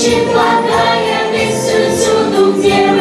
去花开，让你四处冻结。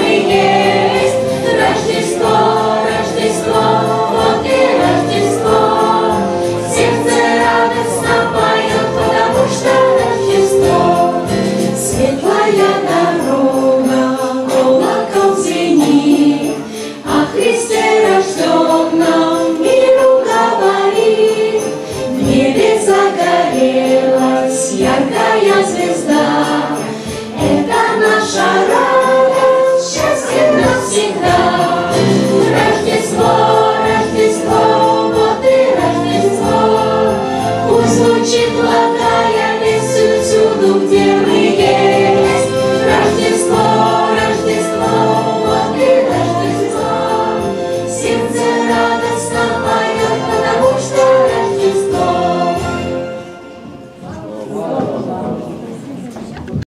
te plano.